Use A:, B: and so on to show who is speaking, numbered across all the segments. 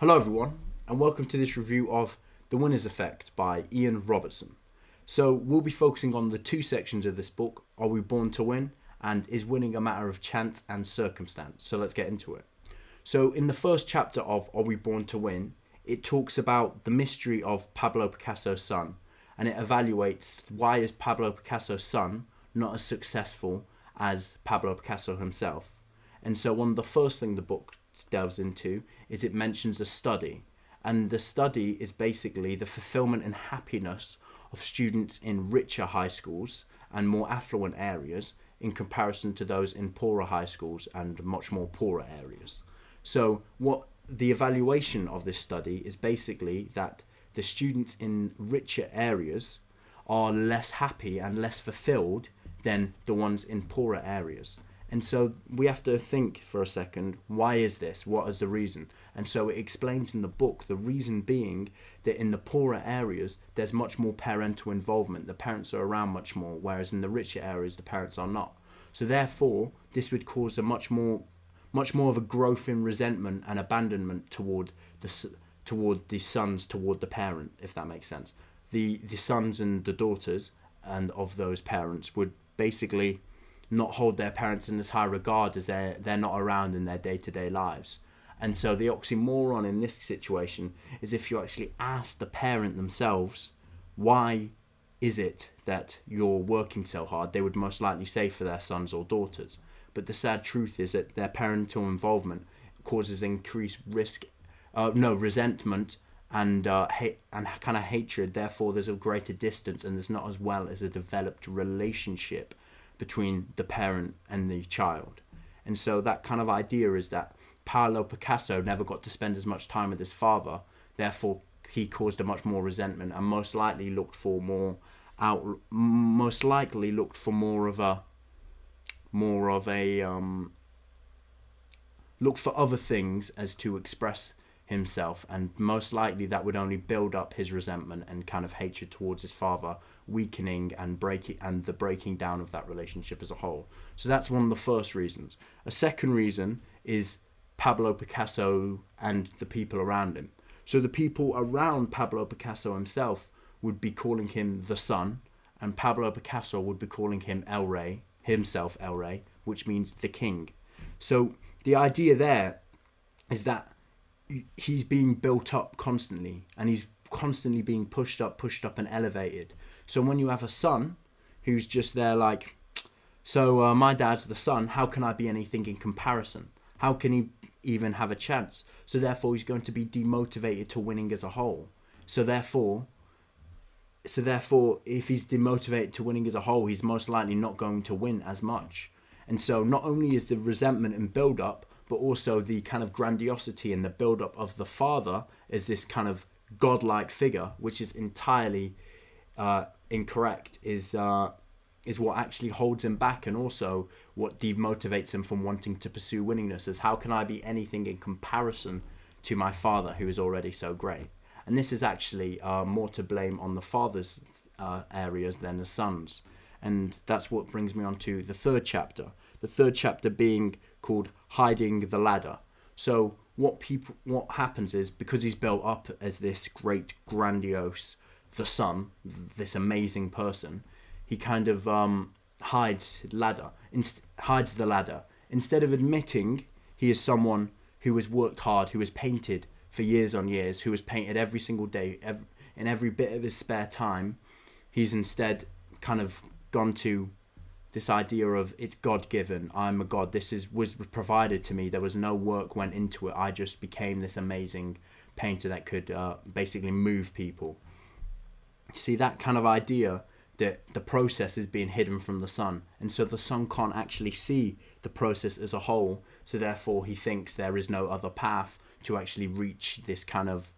A: Hello, everyone, and welcome to this review of The Winner's Effect by Ian Robertson. So, we'll be focusing on the two sections of this book Are We Born to Win? and Is Winning a Matter of Chance and Circumstance? So, let's get into it. So, in the first chapter of Are We Born to Win? it talks about the mystery of Pablo Picasso's son and it evaluates why is Pablo Picasso's son not as successful as Pablo Picasso himself. And so, one of the first thing the book delves into is it mentions a study. And the study is basically the fulfillment and happiness of students in richer high schools and more affluent areas in comparison to those in poorer high schools and much more poorer areas. So, what the evaluation of this study is basically that the students in richer areas are less happy and less fulfilled than the ones in poorer areas. And so we have to think for a second why is this? What is the reason? And so it explains in the book the reason being that in the poorer areas there's much more parental involvement. The parents are around much more, whereas in the richer areas the parents are not. So therefore, this would cause a much more much more of a growth in resentment and abandonment toward the toward the sons toward the parent if that makes sense the the sons and the daughters and of those parents would basically not hold their parents in as high regard as they're, they're not around in their day to day lives. And so the oxymoron in this situation is if you actually ask the parent themselves, why is it that you're working so hard, they would most likely say for their sons or daughters. But the sad truth is that their parental involvement causes increased risk, uh, no, resentment and uh, hate and kind of hatred. Therefore, there's a greater distance, and there's not as well as a developed relationship between the parent and the child. And so that kind of idea is that Pablo Picasso never got to spend as much time with his father, therefore he caused a much more resentment and most likely looked for more out most likely looked for more of a more of a um looked for other things as to express himself, and most likely that would only build up his resentment and kind of hatred towards his father, weakening and breaking and the breaking down of that relationship as a whole. So that's one of the first reasons. A second reason is Pablo Picasso and the people around him. So the people around Pablo Picasso himself would be calling him the sun, and Pablo Picasso would be calling him El Rey, himself El Rey, which means the king. So the idea there is that he's being built up constantly and he's constantly being pushed up, pushed up, and elevated. So when you have a son who's just there, like, so uh, my dad's the sun, how can I be anything in comparison? How can he even have a chance? So therefore, he's going to be demotivated to winning as a whole. So therefore, so therefore, if he's demotivated to winning as a whole, he's most likely not going to win as much. And so, not only is the resentment and build up, but also the kind of grandiosity and the build up of the father as this kind of godlike figure, which is entirely uh, incorrect, is uh, is what actually holds him back, and also what demotivates him from wanting to pursue winningness. Is how can I be anything in comparison to my father, who is already so great? And this is actually uh, more to blame on the father's uh, areas than the son's, and that's what brings me on to the third chapter. The third chapter being called hiding the ladder. So what people what happens is because he's built up as this great grandiose the son, this amazing person, he kind of um, hides ladder, inst- hides the ladder instead of admitting he is someone who has worked hard, who has painted for years on years, who has painted every single day, in every bit of his spare time. He's instead kind of gone to this idea of it's God given. I'm a God. This is was provided to me. There was no work went into it. I just became this amazing painter that could uh, basically move people. See that kind of idea that the process is being hidden from the son. and so the son can't actually see the process as a whole. So therefore, he thinks there is no other path to actually reach this kind of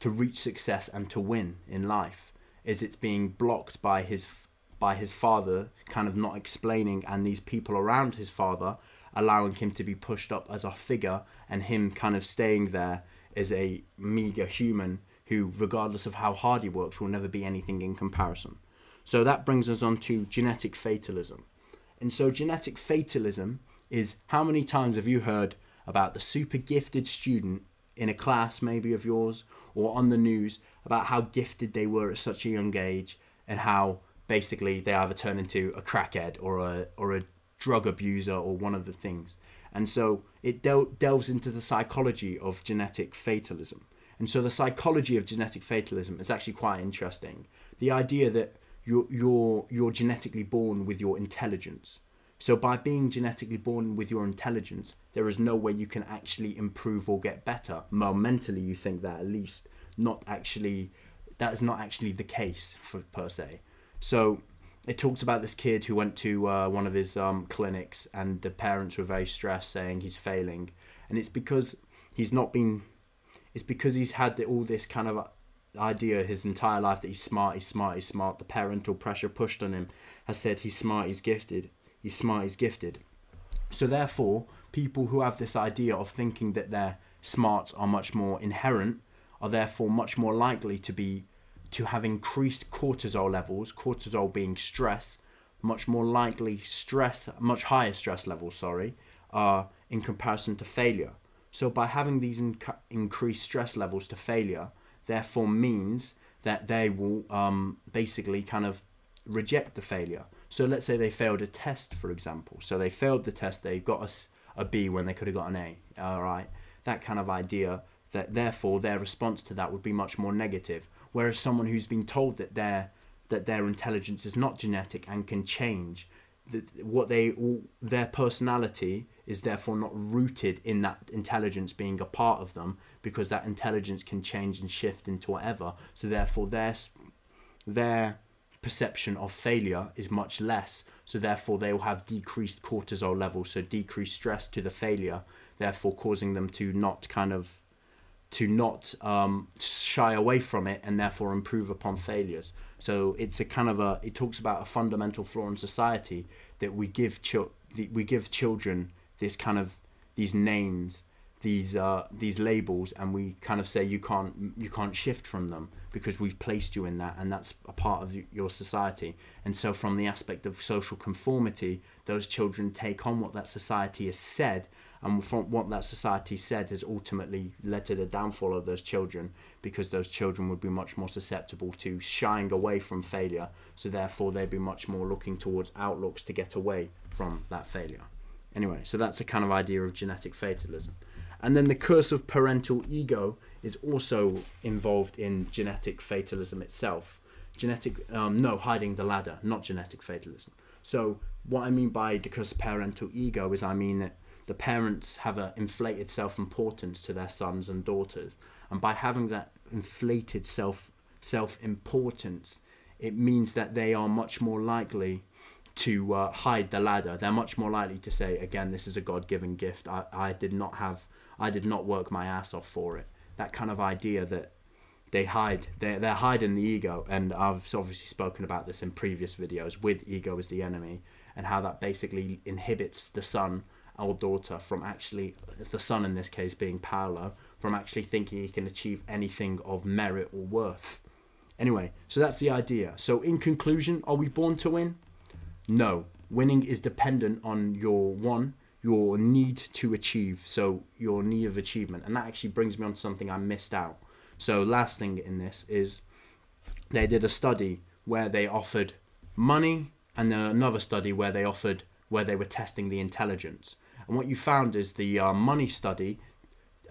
A: to reach success and to win in life. Is it's being blocked by his by his father kind of not explaining and these people around his father allowing him to be pushed up as a figure and him kind of staying there as a meager human who regardless of how hard he works will never be anything in comparison so that brings us on to genetic fatalism and so genetic fatalism is how many times have you heard about the super gifted student in a class maybe of yours or on the news about how gifted they were at such a young age and how basically they either turn into a crackhead or a or a drug abuser or one of the things. And so it del- delves into the psychology of genetic fatalism. And so the psychology of genetic fatalism is actually quite interesting. The idea that you're you're you're genetically born with your intelligence. So by being genetically born with your intelligence, there is no way you can actually improve or get better. Well, mentally you think that at least, not actually that is not actually the case for per se. So it talks about this kid who went to uh, one of his um, clinics and the parents were very stressed saying he's failing and it's because he's not been it's because he's had the, all this kind of idea his entire life that he's smart he's smart he's smart the parental pressure pushed on him has said he's smart he's gifted he's smart he's gifted so therefore people who have this idea of thinking that their smarts are much more inherent are therefore much more likely to be to have increased cortisol levels, cortisol being stress, much more likely stress, much higher stress levels, sorry, uh, in comparison to failure. So by having these inc- increased stress levels to failure, therefore means that they will um, basically kind of reject the failure. So let's say they failed a test, for example. So they failed the test, they got a, a B when they could have got an A. All right, that kind of idea. That therefore their response to that would be much more negative. Whereas someone who's been told that their that their intelligence is not genetic and can change, what they their personality is therefore not rooted in that intelligence being a part of them because that intelligence can change and shift into whatever. So therefore their their perception of failure is much less. So therefore they will have decreased cortisol levels, so decreased stress to the failure, therefore causing them to not kind of to not um, shy away from it and therefore improve upon failures. So it's a kind of a it talks about a fundamental flaw in society that we give chil- we give children this kind of these names these uh, these labels and we kind of say you can't you can't shift from them because we've placed you in that and that's a part of your society. And so from the aspect of social conformity those children take on what that society has said and from what that society said has ultimately led to the downfall of those children because those children would be much more susceptible to shying away from failure. So therefore they'd be much more looking towards outlooks to get away from that failure. Anyway so that's a kind of idea of genetic fatalism and then the curse of parental ego is also involved in genetic fatalism itself. Genetic um, no hiding the ladder not genetic fatalism. So what i mean by the curse of parental ego is i mean that the parents have an inflated self-importance to their sons and daughters. And by having that inflated self self-importance it means that they are much more likely to uh, hide the ladder. They're much more likely to say again this is a god-given gift. I, I did not have i did not work my ass off for it that kind of idea that they hide they're, they're hiding the ego and i've obviously spoken about this in previous videos with ego as the enemy and how that basically inhibits the son or daughter from actually, the son in this case being Paulo, from actually thinking he can achieve anything of merit or worth. Anyway, so that's the idea. So, in conclusion, are we born to win? No. Winning is dependent on your one, your need to achieve. So, your need of achievement. And that actually brings me on to something I missed out. So, last thing in this is they did a study where they offered money and then another study where they offered where they were testing the intelligence. And what you found is the uh, money study.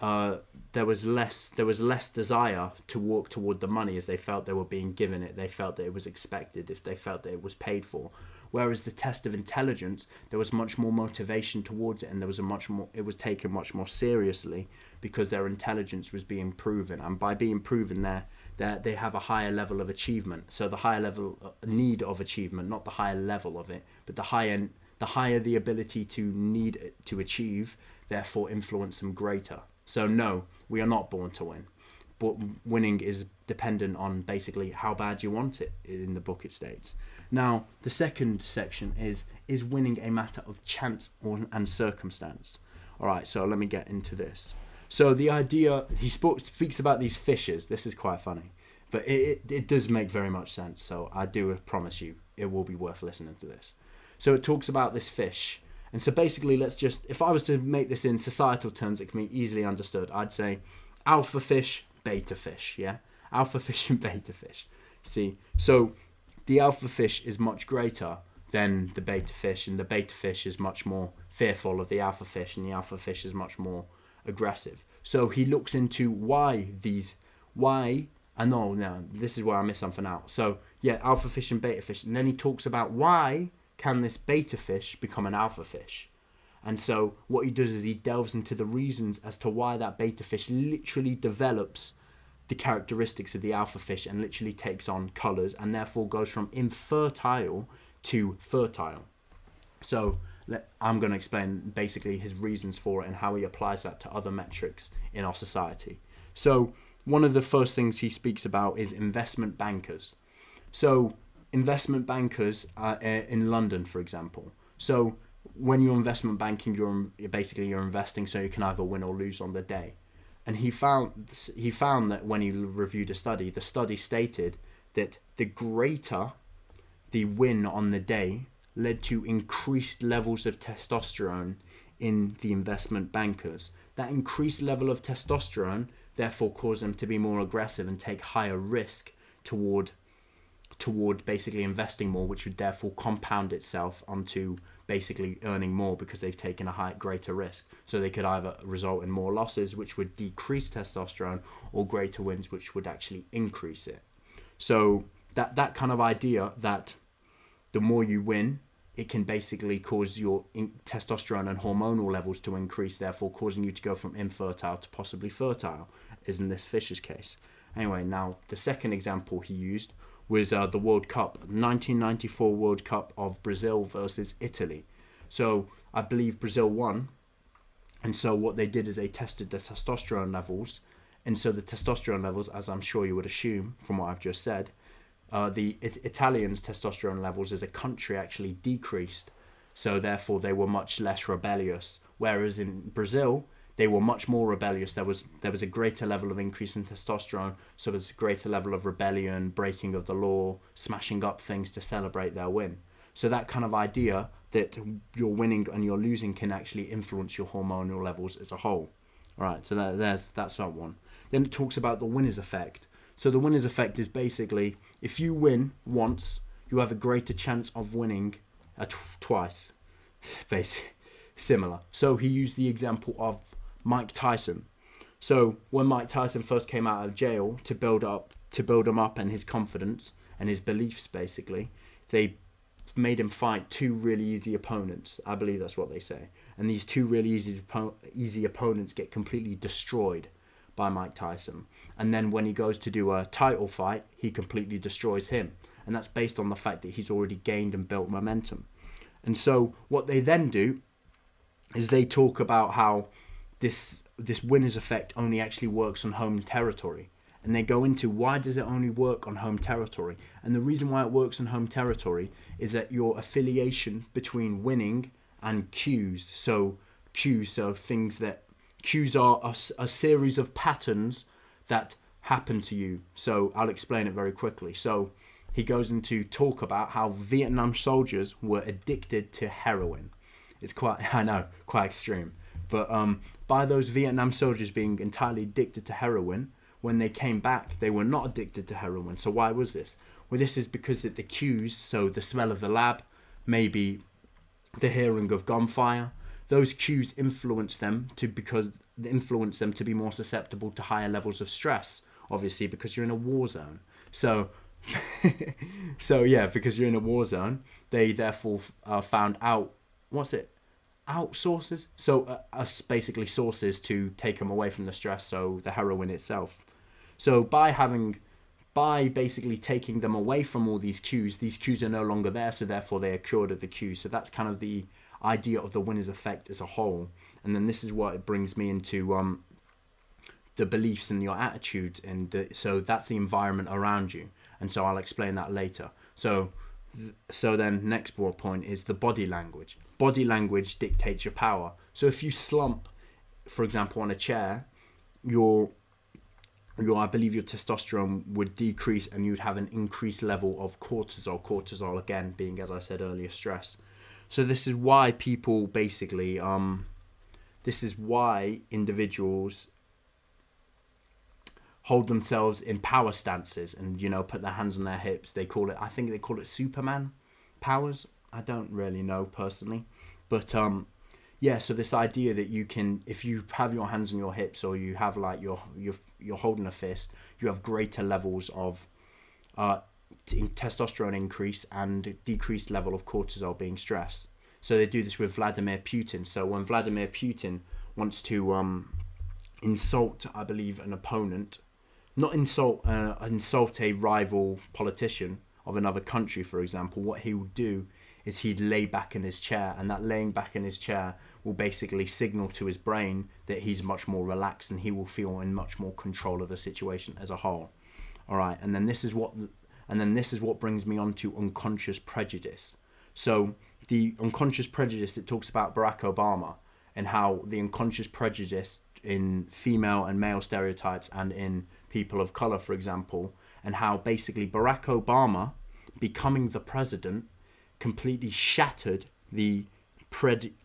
A: Uh, there was less there was less desire to walk toward the money as they felt they were being given it. They felt that it was expected if they felt that it was paid for. Whereas the test of intelligence there was much more motivation towards it and there was a much more it was taken much more seriously because their intelligence was being proven. And by being proven there that they have a higher level of achievement. So the higher level uh, need of achievement not the higher level of it but the higher the higher the ability to need to achieve, therefore influence them greater. So no, we are not born to win. But winning is dependent on basically how bad you want it in the book it states. Now, the second section is is winning a matter of chance or, and circumstance. All right, so let me get into this. So the idea he spoke, speaks about these fishes. This is quite funny, but it, it, it does make very much sense. So I do promise you, it will be worth listening to this. So it talks about this fish. And so basically, let's just, if I was to make this in societal terms, it can be easily understood. I'd say alpha fish, beta fish, yeah? Alpha fish and beta fish. See, so the alpha fish is much greater than the beta fish, and the beta fish is much more fearful of the alpha fish, and the alpha fish is much more aggressive. So he looks into why these, why, and know, no, this is where I miss something out. So, yeah, alpha fish and beta fish. And then he talks about why can this beta fish become an alpha fish? And so what he does is he delves into the reasons as to why that beta fish literally develops the characteristics of the alpha fish and literally takes on colors and therefore goes from infertile to fertile. So let, I'm going to explain basically his reasons for it and how he applies that to other metrics in our society. So one of the first things he speaks about is investment bankers. So investment bankers uh, in London, for example. So when you're investment banking, you're basically you're investing so you can either win or lose on the day. And he found he found that when he reviewed a study, the study stated that the greater the win on the day led to increased levels of testosterone in the investment bankers. That increased level of testosterone therefore caused them to be more aggressive and take higher risk toward toward basically investing more, which would therefore compound itself onto basically earning more because they've taken a higher, greater risk. So they could either result in more losses, which would decrease testosterone, or greater wins, which would actually increase it. So that that kind of idea that the more you win, it can basically cause your testosterone and hormonal levels to increase, therefore causing you to go from infertile to possibly fertile, is in this Fisher's case. Anyway, now the second example he used was uh, the World Cup, 1994 World Cup of Brazil versus Italy. So I believe Brazil won, and so what they did is they tested the testosterone levels, and so the testosterone levels, as I'm sure you would assume from what I've just said, uh, the it- Italians' testosterone levels as a country actually decreased, so therefore they were much less rebellious. Whereas in Brazil, they were much more rebellious. There was there was a greater level of increase in testosterone, so there's a greater level of rebellion, breaking of the law, smashing up things to celebrate their win. So that kind of idea that you're winning and you're losing can actually influence your hormonal levels as a whole. All right, so that, there's that's that one. Then it talks about the winner's effect. So the winner's effect is basically if you win once, you have a greater chance of winning uh, twice. Basically, similar. So he used the example of Mike Tyson. So when Mike Tyson first came out of jail to build up to build him up and his confidence and his beliefs basically, they made him fight two really easy opponents. I believe that's what they say. And these two really easy easy opponents get completely destroyed by Mike Tyson. And then when he goes to do a title fight, he completely destroys him. And that's based on the fact that he's already gained and built momentum. And so what they then do is they talk about how this this winners effect only actually works on home territory. And they go into why does it only work on home territory? And the reason why it works on home territory is that your affiliation between winning and cues. So cues so things that cues are a, a series of patterns that happen to you. So i'll explain it very quickly. So he goes into talk about how vietnam soldiers were addicted to heroin. It's quite i know quite extreme. But um, by those Vietnam soldiers being entirely addicted to heroin, when they came back, they were not addicted to heroin. So why was this? Well, this is because that the cues, so the smell of the lab, maybe the hearing of gunfire, those cues influence them to because influence them to be more susceptible to higher levels of stress. Obviously, because you're in a war zone. So, so yeah, because you're in a war zone, they therefore uh, found out what's it outsources so uh, us basically sources to take them away from the stress so the heroin itself. So by having by basically taking them away from all these cues these cues are no longer there so therefore they are cured of the cues. So that's kind of the idea of the winner's effect as a whole. And then this is what it brings me into um the beliefs and your attitudes and the, so that's the environment around you. And so i'll explain that later. So so then next broad point is the body language. Body language dictates your power. So if you slump for example on a chair your your i believe your testosterone would decrease and you'd have an increased level of cortisol. Cortisol again being as i said earlier stress. So this is why people basically um this is why individuals hold themselves in power stances and you know put their hands on their hips. They call it I think they call it Superman powers. I don't really know personally, but um yeah, so this idea that you can, if you have your hands on your hips or you have like your you're you're holding a fist, you have greater levels of uh, testosterone increase and decreased level of cortisol being stressed. So they do this with Vladimir Putin. So when Vladimir Putin wants to um, insult, I believe, an opponent, not insult uh, insult a rival politician of another country, for example, what he would do is he'd lay back in his chair, and that laying back in his chair will basically signal to his brain that he's much more relaxed and he will feel in much more control of the situation as a whole. All right, and then this is what, and then this is what brings me on to unconscious prejudice. So the unconscious prejudice it talks about Barack Obama and how the unconscious prejudice in female and male stereotypes and in people of color, for example, and how basically Barack Obama becoming the president completely shattered the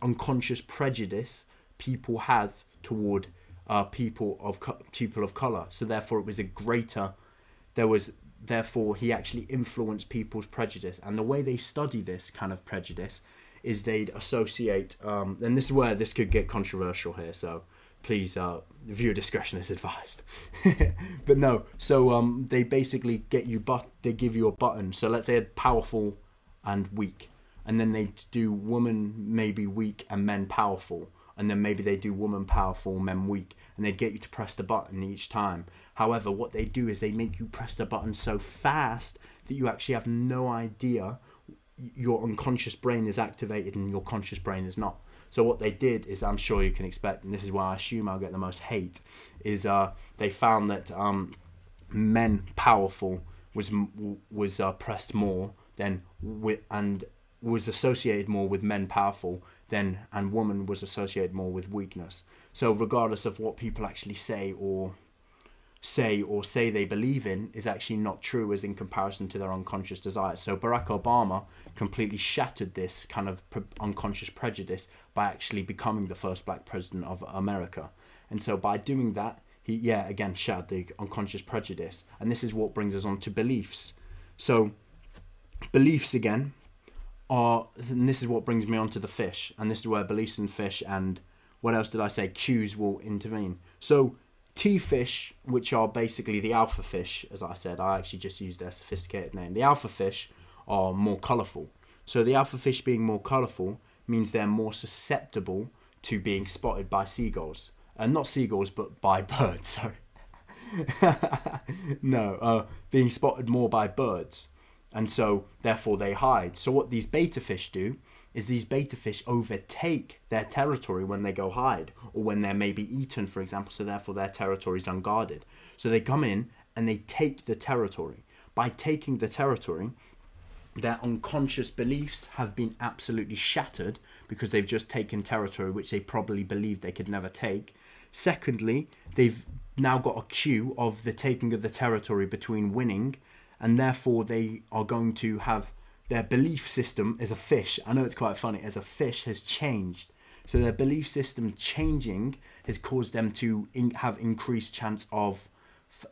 A: unconscious prejudice people have toward uh, people of people of color. So therefore, it was a greater. There was therefore he actually influenced people's prejudice, and the way they study this kind of prejudice is they'd associate. Um, and this is where this could get controversial here. So please, uh, viewer discretion is advised. but no, so um, they basically get you but they give you a button. So let's say powerful and weak. And then they do woman maybe weak and men powerful. And then maybe they do woman powerful men weak. And they get you to press the button each time. However what they do is they make you press the button so fast that you actually have no idea your unconscious brain is activated and your conscious brain is not so what they did is i'm sure you can expect and this is why i assume i'll get the most hate is uh, they found that um, men powerful was was uh, pressed more than with and was associated more with men powerful than and woman was associated more with weakness. So regardless of what people actually say or say or say they believe in is actually not true as in comparison to their unconscious desires. So Barack Obama completely shattered this kind of pre- unconscious prejudice by actually becoming the first black president of America. And so by doing that, he yeah, again shattered the unconscious prejudice. And this is what brings us on to beliefs. So beliefs again are, and this is what brings me on to the fish, and this is where beliefs and fish and what else did I say? Cues will intervene. So T fish, which are basically the alpha fish, as I said, I actually just used their sophisticated name. The alpha fish are more colourful. So the alpha fish being more colourful means they're more susceptible to being spotted by seagulls. And uh, not seagulls, but by birds, sorry. no, uh, being spotted more by birds and so therefore they hide. So what these beta fish do is these beta fish overtake their territory when they go hide or when they're maybe eaten, for example, so therefore their territory is unguarded. So they come in and they take the territory. By taking the territory, their unconscious beliefs have been absolutely shattered because they've just taken territory which they probably believed they could never take. Secondly, they've now got a cue of the taking of the territory between winning and therefore they are going to have their belief system as a fish. I know it's quite funny, as a fish has changed. So their belief system changing has caused them to in- have increased chance of,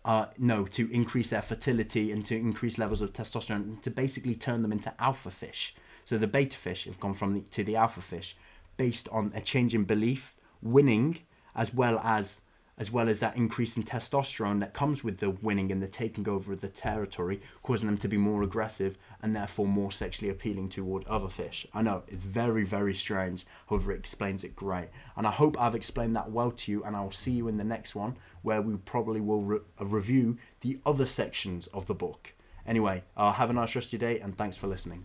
A: uh, no, to increase their fertility and to increase levels of testosterone, and to basically turn them into alpha fish. So the beta fish have gone from the, to the alpha fish based on a change in belief, winning, as well as as well as that increase in testosterone that comes with the winning and the taking over of the territory, causing them to be more aggressive and therefore more sexually appealing toward other fish. I know it's very, very strange, however, it explains it great. And I hope I've explained that well to you, and I will see you in the next one where we probably will re- uh, review the other sections of the book. Anyway, uh, have a nice rest of your day, and thanks for listening.